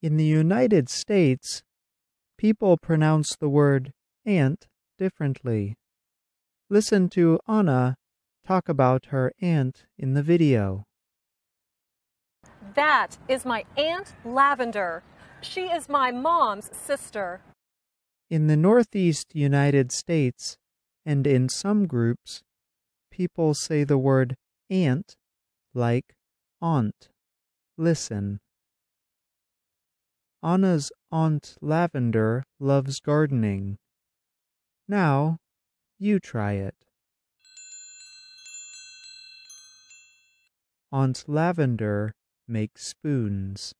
In the United States, people pronounce the word aunt differently. Listen to Anna talk about her aunt in the video. That is my Aunt Lavender. She is my mom's sister. In the Northeast United States and in some groups, people say the word aunt like aunt. Listen. Anna's Aunt Lavender loves gardening. Now, you try it. Aunt Lavender makes spoons.